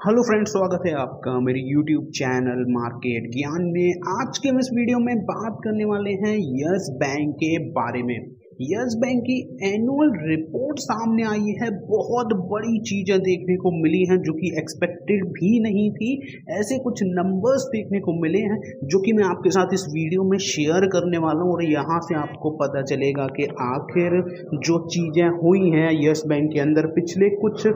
Hello friends, स्वागत है आपका मेरी यूट्यूब चैनल मार्केट ज्ञान में। आज के इस वीडियो में बात करने वाले हैं यस बैंक के बारे में। यस बैंक की एनुअल रिपोर्ट सामने आई है। बहुत बड़ी चीज़ें देखने को मिली हैं जो कि एक्सपेक्टेड भी नहीं थी। ऐसे कुछ नंबर्स देखने को मिले हैं जो कि मैं आपके साथ इस वीडियो में शेयर करने वाला हूँ और यहाँ से आपको पता चलेगा कि आखिर जो चीज़ें हुई हैं यस बैंक के अंदर पिछले कुछ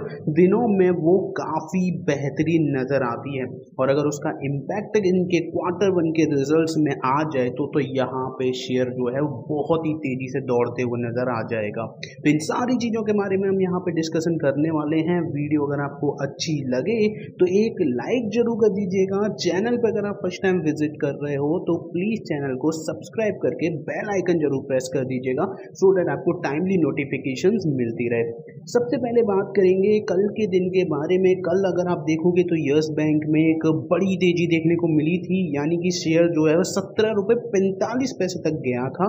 दिनों में वो काफ़ी बेहतरीन नज़र आती है। और अगर उसका इम्पैक्ट इनके क्वार्टर वन के रिजल्ट्स में आ जाए तो तो यहाँ पे शेयर जो है बहुत ही तेज़ी से दौड़ करते हुए नज़र आ जाएगा। तो इन सारी चीज़ों के बारे में हम यहाँ पे डिस्कशन करने वाले हैं। वीडियो अगर आपको अच्छी लगे तो एक लाइक ज़रूर कर दीजिएगा। चैनल पर अगर आप फ़र्स्ट टाइम विज़िट कर रहे हो तो प्लीज़ चैनल को सब्सक्राइब करके बेल आइकन ज़रूर प्रेस कर दीजिएगा सो डेट आपको टाइमली नोटिफिकेशन मिलती रहे। सबसे पहले बात करेंगे कल के दिन के बारे में। कल अगर आप देखोगे तो यस बैंक में एक बड़ी तेज़ी देखने को मिली थी, यानी कि शेयर जो है सत्रह रुपये पैंतालीस पैसे तक गया था।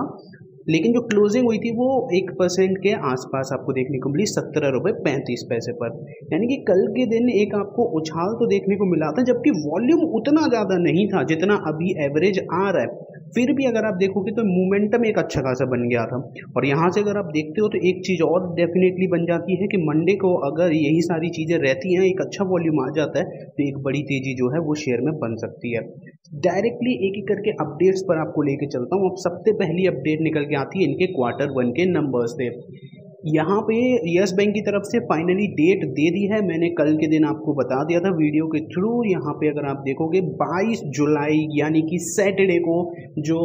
लेकिन जो क्लोजिंग हुई थी वो एक परसेंट के आसपास आपको देखने को मिली, सत्रह रुपये पैंतीस पैसे पर। यानी कि कल के दिन एक आपको उछाल तो देखने को मिला था, जबकि वॉल्यूम उतना ज़्यादा नहीं था जितना अभी एवरेज आ रहा है। फिर भी अगर आप देखोगे तो मोमेंटम एक अच्छा खासा बन गया था। और यहाँ से अगर आप देखते हो तो एक चीज़ और डेफिनेटली बन जाती है कि मंडे को अगर यही सारी चीज़ें रहती हैं, एक अच्छा वॉल्यूम आ जाता है तो एक बड़ी तेज़ी जो है वो शेयर में बन सकती है। डायरेक्टली एक एक करके अपडेट्स पर आपको लेके चलता हूँ। अब सबसे पहली अपडेट निकल के आती है इनके क्वार्टर वन के नंबर्स से यहाँ पे यस बैंक की तरफ़ से फाइनली डेट दे दी है। मैंने कल के दिन आपको बता दिया था वीडियो के थ्रू यहाँ पे अगर आप देखोगे 22 जुलाई, यानी कि सैटरडे को जो,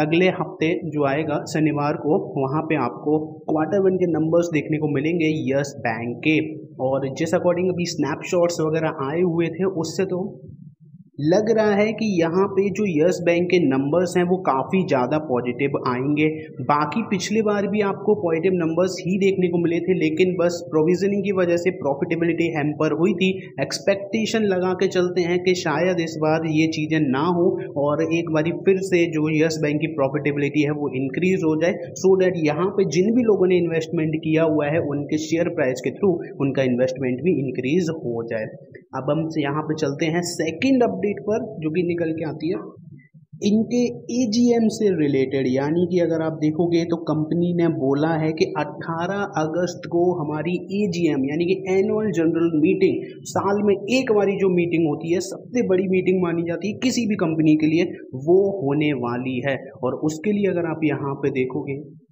अगले हफ़्ते जो आएगा, शनिवार को, वहाँ पे आपको क्वार्टर वन के नंबर्स देखने को मिलेंगे यस बैंक के। और जिस अकॉर्डिंग अभी स्नैपशॉट्स वगैरह आए हुए थे, उससे तो लग रहा है कि यहाँ पे जो यस बैंक के नंबर्स हैं वो काफ़ी ज़्यादा पॉजिटिव आएँगे। बाकी पिछली बार भी आपको पॉजिटिव नंबर्स ही देखने को मिले थे, लेकिन बस प्रोविजनिंग की वजह से प्रॉफिटेबिलिटी हैम्पर हुई थी। एक्सपेक्टेशन लगा के चलते हैं कि शायद इस बार ये चीज़ें ना हो और एक बार फिर से जो यस बैंक की प्रॉफिटेबिलिटी है वो इंक्रीज हो जाए सो डैट यहाँ पे जिन भी लोगों ने इन्वेस्टमेंट किया हुआ है, उनके शेयर प्राइस के थ्रू उनका इन्वेस्टमेंट भी इंक्रीज हो जाए। अब हम यहाँ पर चलते हैं। सेकेंड अपडेट पर जो कि निकल के आती है, इनके एजीएम से रिलेटेड यानी कि अगर आप देखोगे तो कंपनी ने बोला है कि 18 अगस्त को हमारी एजीएम यानी कि एनुअल जनरल मीटिंग साल में एक बारी जो मीटिंग होती है, सबसे बड़ी मीटिंग मानी जाती है किसी भी कंपनी के लिए, वो होने वाली है। और उसके लिए अगर आप यहाँ पे देखोगे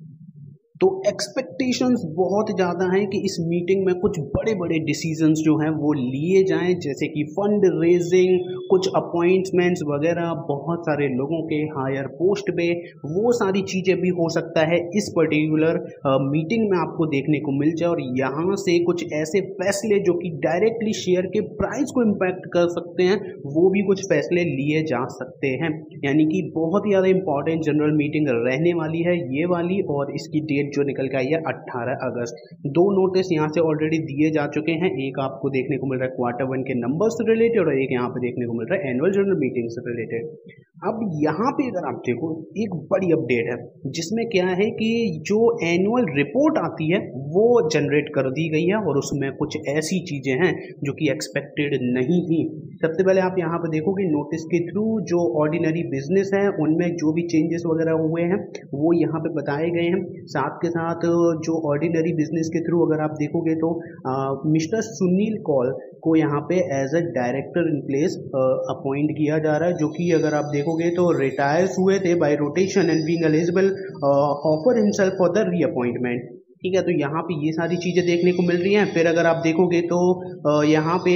तो एक्सपेक्टेशंस बहुत ज़्यादा हैं कि इस मीटिंग में कुछ बड़े बड़े डिसीजंस जो हैं वो लिए जाएँ, जैसे कि फंड रेजिंग कुछ अपॉइंटमेंट्स वगैरह, बहुत सारे लोगों के हायर पोस्ट पे, वो सारी चीज़ें भी हो सकता है इस पर्टिकुलर मीटिंग में आपको देखने को मिल जाए और यहाँ से कुछ ऐसे फैसले जो कि डायरेक्टली शेयर के प्राइस को इम्पैक्ट कर सकते हैं, वो भी कुछ फैसले लिए जा सकते हैं। यानी कि बहुत ही ज़्यादा इंपॉर्टेंट जनरल मीटिंग रहने वाली है, ये वाली और इसकी डेट जो निकल के आई है 18 अगस्त। दो नोटिस यहाँ से ऑलरेडी दिए जा चुके हैं। एक आपको देखने को मिल रहा है क्वार्टर वन के नंबर से रिलेटेड और एक यहाँ पे देखने को मिल रहा है एनुअल जनरल मीटिंग से रिलेटेड अब यहाँ पे अगर आप देखो, एक बड़ी अपडेट है, जिसमें क्या है कि जो एनुअल रिपोर्ट आती है, वो जनरेट कर दी गई है और उसमें कुछ ऐसी चीज़ें हैं जो कि एक्सपेक्टेड नहीं थी। सबसे पहले आप यहाँ पे देखोगे नोटिस के थ्रू जो ऑर्डिनरी बिज़नेस है, उनमें जो भी चेंजेस वगैरह हुए हैं, वो यहाँ पे बताए गए हैं। साथ के साथ जो ऑर्डिनरी बिज़नेस के थ्रू अगर आप देखोगे तो मिस्टर सुनील कॉल को यहाँ पे as a director in place appoint किया जा रहा है, जो कि अगर आप देखोगे तो रिटायर्स हुए थे by rotation and being eligible offer himself for the reappointment ठीक है तो यहाँ पे ये सारी चीज़ें देखने को मिल रही हैं। फिर अगर आप देखोगे तो यहाँ पे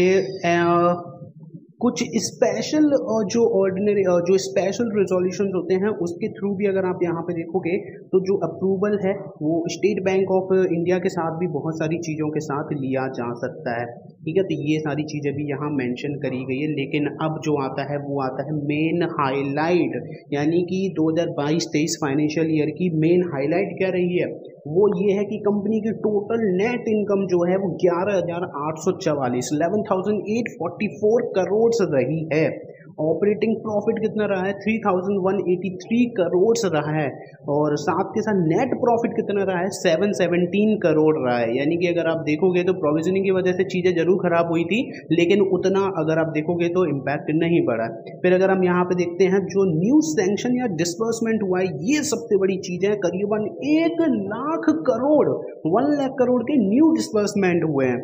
कुछ स्पेशल जो ऑर्डिनरी जो स्पेशल रेजोल्यूशन होते हैं, उसके थ्रू भी अगर आप यहाँ पे देखोगे तो जो अप्रूवल है, वो स्टेट बैंक ऑफ़ इंडिया के साथ भी बहुत सारी चीज़ों के साथ लिया जा सकता है। ठीक है? तो ये सारी चीज़ें भी यहाँ मेंशन करी गई है। लेकिन अब जो आता है, वो आता है मेन हाईलाइट यानी कि 2022-23 फाइनेंशियल ईयर की मेन हाईलाइट क्या रही है? वो ये है कि कंपनी की टोटल नेट इनकम जो है वो ग्यारह हज़ार आठ सौ चवालीस eleven thousand eight forty four crore रही है। ऑपरेटिंग प्रॉफिट कितना रहा है? Three thousand one eighty three crore रहा है। और साथ के साथ नेट प्रॉफिट कितना रहा है? सेवन सेवनटीन करोड़ रहा है। यानी कि अगर आप देखोगे तो प्रोविजनिंग की वजह से चीज़ें ज़रूर खराब हुई थी, लेकिन उतना अगर आप देखोगे तो इम्पैक्ट नहीं पड़ा फिर अगर हम यहाँ पे देखते हैं, जो न्यू सेंक्शन या डिसबर्समेंट हुआ है, ये सबसे बड़ी चीज़ है, करीबन एक लाख करोड़, वन लाख करोड़ के न्यू डिसबर्समेंट हुए हैं।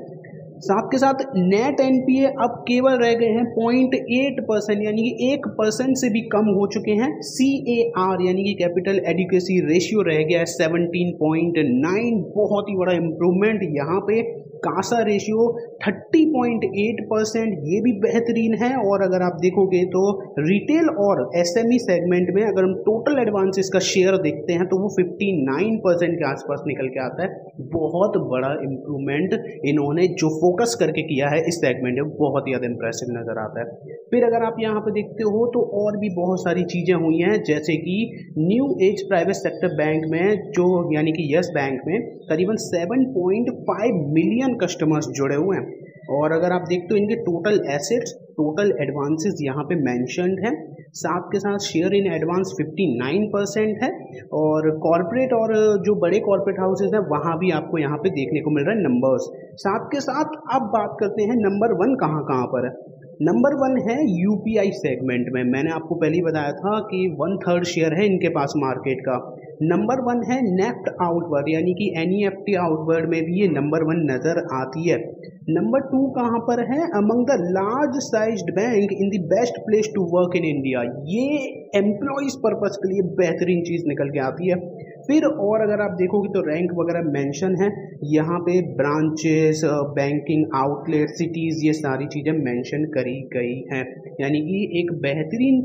साथ के साथ नेट एनपीए अब केवल रह गए हैं पॉइंट एट परसेंट यानी कि एक परसेंट से भी कम हो चुके हैं। सी ए आर यानी कि कैपिटल एडिक्वेसी रेशियो रह गया है सेवनटीन पॉइंट नाइन बहुत ही बड़ा इंप्रूवमेंट यहाँ पे। कासा रेशियो 30.8 परसेंट ये भी बेहतरीन है। और अगर आप देखोगे तो रिटेल और एसएमई सेगमेंट में अगर हम टोटल एडवांसेस का शेयर देखते हैं तो वो 59 परसेंट के आसपास निकल के आता है। बहुत बड़ा इंप्रूवमेंट इन्होंने, जो फोकस करके किया है, इस सेगमेंट में बहुत ज़्यादा इंप्रेसिव नज़र आता है। फिर अगर आप यहाँ पे देखते हो तो और भी बहुत सारी चीज़ें हुई हैं, जैसे कि new age private sector bank में, जो यानी कि यस बैंक में करीबन 7.5 मिलियन मिलियन कस्टमर्स जुड़े हुए हैं। और अगर आप देखते हो, इनके टोटल एसेट्स टोटल एडवांसेस यहाँ पे मैंशनड है। साथ के साथ शेयर इन एडवांस 59 परसेंट है और कॉरपोरेट और जो बड़े कॉरपोरेट हाउसेज हैं, वहाँ भी आपको यहाँ पे देखने को मिल रहा है नंबर्स साथ के साथ अब बात करते हैं नंबर वन कहाँ कहाँ पर है। नंबर वन है यूपीआई सेगमेंट में। मैंने आपको पहले ही बताया था कि वन थर्ड शेयर है इनके पास मार्केट का। नंबर वन है नेफ्ट आउटवर्ड यानी कि N E F T outward में भी ये नंबर वन नज़र आती है। नंबर टू कहाँ पर है? Among the large size bank in the best place to work in India ये एम्प्लॉयज़ पर्पज़ के लिए बेहतरीन चीज़ निकल के आती है। फिर और अगर आप देखोगे तो रैंक वगैरह मेंशन है। यहाँ पे ब्रांचेस बैंकिंग आउटलेट सिटीज़ ये सारी चीज़ें मेंशन करी गई हैं। यानी कि एक बेहतरीन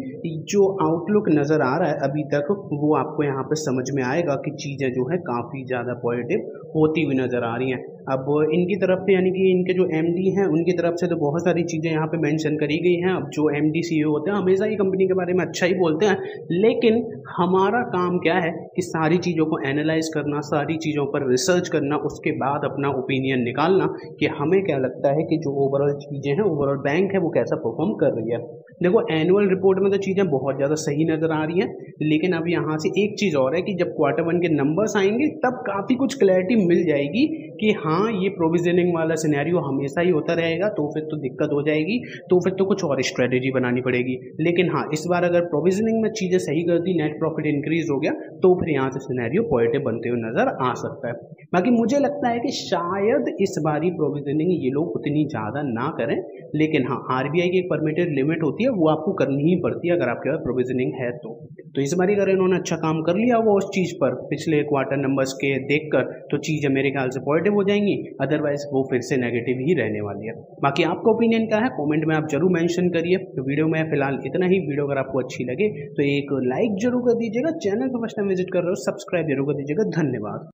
जो आउटलुक नज़र आ रहा है अभी तक, वो आपको यहाँ पे समझ में आएगा कि चीज़ें जो है काफ़ी ज़्यादा पॉजिटिव होती हुई नज़र आ रही हैं। अब इनकी तरफ़ से यानी कि इनके जो एमडी हैं, उनकी तरफ़ से तो बहुत सारी चीज़ें यहाँ पे मेंशन करी गई हैं। अब जो एम डी होते हैं, हमेशा ही कंपनी के बारे में अच्छा ही बोलते हैं। लेकिन हमारा काम क्या है कि सारी चीज़ों को एनालाइज करना, सारी चीज़ों पर रिसर्च करना, उसके बाद अपना ओपिनियन निकालना कि हमें क्या लगता है कि जो ओवरऑल चीज़ें हैं ओवरऑल बैंक है, वो कैसा परफॉर्म कर रही है। देखो एनुअल रिपोर्ट में तो चीज़ें बहुत ज़्यादा सही नज़र आ रही हैं, लेकिन अब यहाँ से एक चीज़ और है कि जब क्वार्टर वन के नंबर्स आएँगे, तब काफ़ी कुछ क्लैरिटी मिल जाएगी कि हाँ ये प्रोविजनिंग वाला सिनेरियो हमेशा ही होता रहेगा तो फिर तो दिक्कत हो जाएगी तो फिर तो कुछ और स्ट्रेटेजी बनानी पड़ेगी। लेकिन हाँ इस बार अगर प्रोविजनिंग में चीज़ें सही कर दी नेट प्रॉफिट इंक्रीज हो गया तो फिर यहाँ से सिनेरियो पॉजिटिव बनते हुए नज़र आ सकता है। बाकी मुझे लगता है कि शायद इस बारी प्रोविजनिंग ये लोग उतनी ज़्यादा ना करें, लेकिन हाँ आर की एक परमिटेड लिमिट होती है, वो आपको करनी ही पड़ती है अगर आपके पास प्रोविजनिंग है तो। तो इस बारी अगर इन्होंने अच्छा काम कर लिया वो उस चीज़ पर, पिछले क्वार्टर नंबर्स के देखकर तो चीज़ें मेरे ख्याल से पॉजिटिव हो जाएँगी अदरवाइज़ वो फिर से नेगेटिव ही रहने वाली है। बाकी आपका ओपिनियन क्या है कमेंट में आप ज़रूर मेंशन करिए। तो वीडियो में फ़िलहाल इतना ही। वीडियो अगर आपको अच्छी लगे तो एक लाइक ज़रूर कर दीजिएगा। चैनल को फ़र्स्ट टाइम विज़िट कर रहे हो सब्सक्राइब ज़रूर कर दीजिएगा। धन्यवाद।